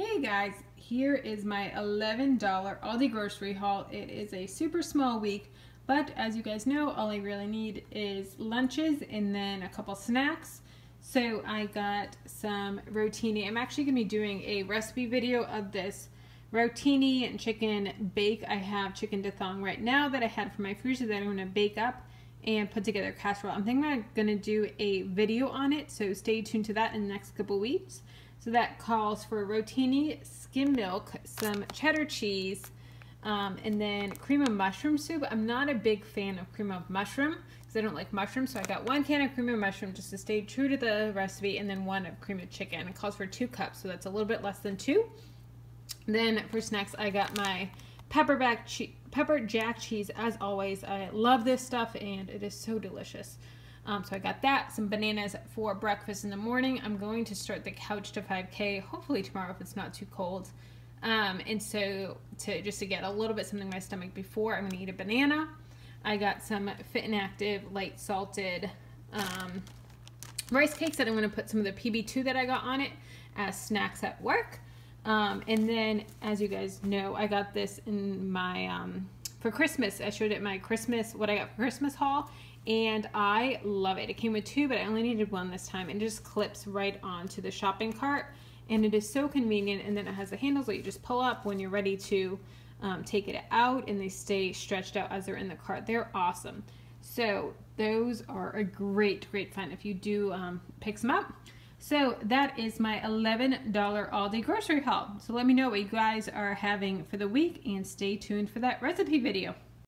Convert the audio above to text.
Hey guys, here is my $11 Aldi grocery haul. It is a super small week, but as you guys know, all I really need is lunches and then a couple snacks. So I got some rotini. I'm actually going to be doing a recipe video of this rotini and chicken bake. I have chicken de thong right now that I had from my freezer that I'm going to bake up and put together casserole. I'm thinking I'm going to do a video on it, so stay tuned to that in the next couple weeks. So that calls for rotini, skim milk, some cheddar cheese, um, and then cream of mushroom soup. I'm not a big fan of cream of mushroom because I don't like mushrooms. So I got one can of cream of mushroom just to stay true to the recipe and then one of cream of chicken. It calls for two cups, so that's a little bit less than two. Then for snacks, I got my pepper, pepper jack cheese as always. I love this stuff and it is so delicious. Um, so I got that, some bananas for breakfast in the morning. I'm going to start the couch to 5K, hopefully tomorrow if it's not too cold. Um, and so to just to get a little bit something in my stomach before, I'm going to eat a banana. I got some Fit and Active light salted um, rice cakes that I'm going to put some of the PB2 that I got on it as snacks at work. Um, and then, as you guys know, I got this in my, um, for Christmas. I showed it my Christmas, what I got for Christmas haul and I love it. It came with two, but I only needed one this time. And just clips right onto the shopping cart, and it is so convenient. And then it has the handles that you just pull up when you're ready to um, take it out, and they stay stretched out as they're in the cart. They're awesome. So those are a great, great find if you do um, pick some up. So that is my $11 Aldi grocery haul. So let me know what you guys are having for the week and stay tuned for that recipe video.